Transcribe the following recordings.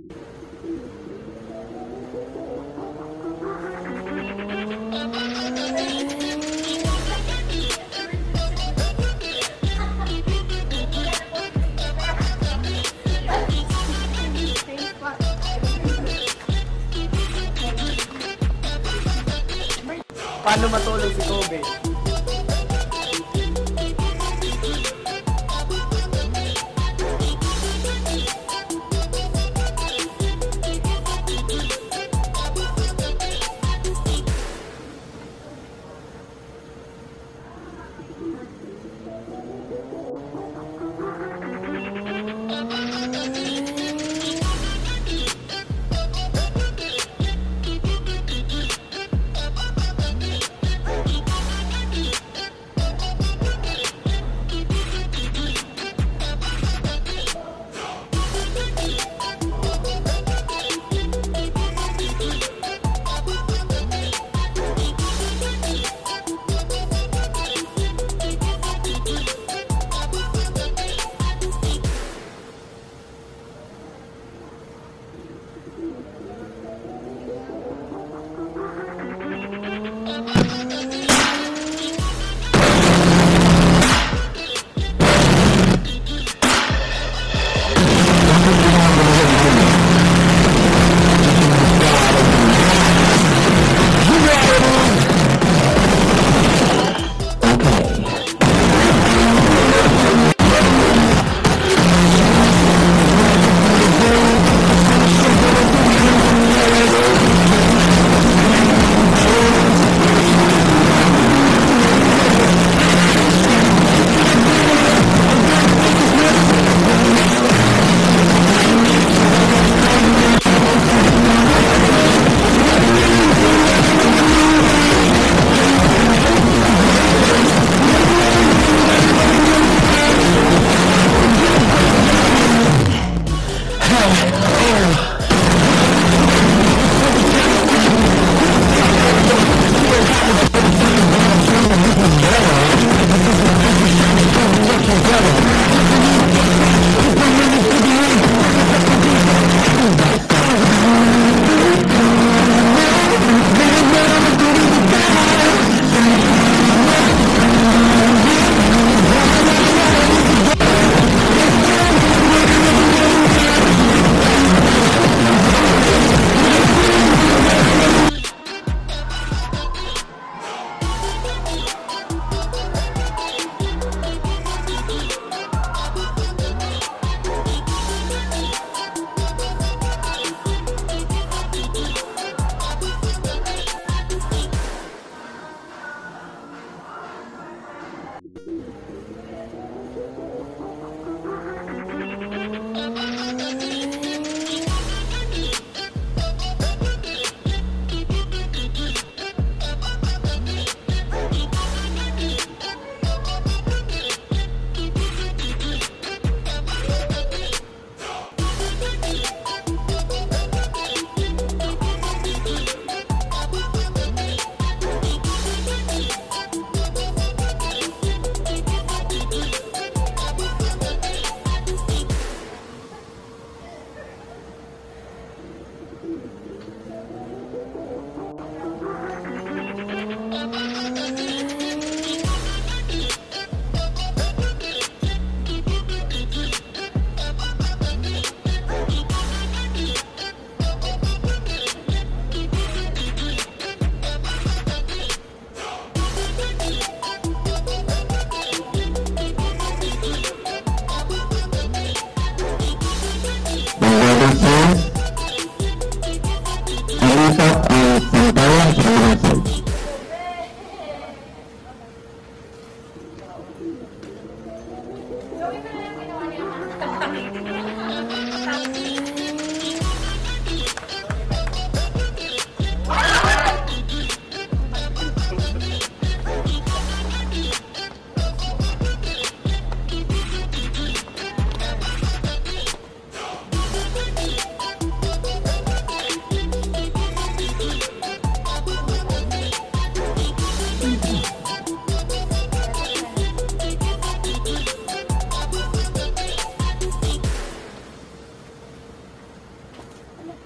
いいですね。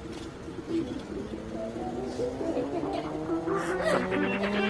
Buwan na na buwan. Saan po yun?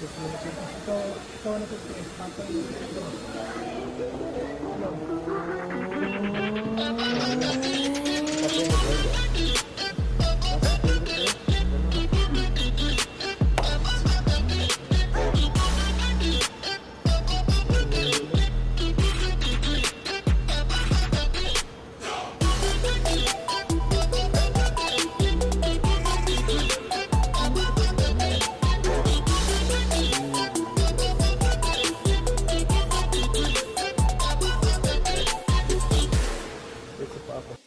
Ito esse papo.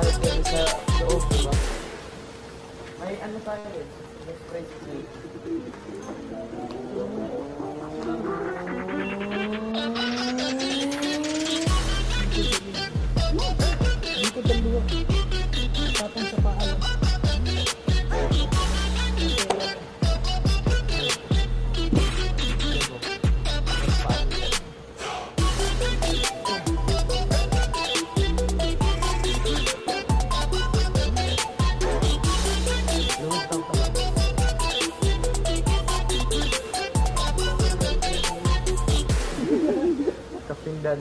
Park din sa loob, dan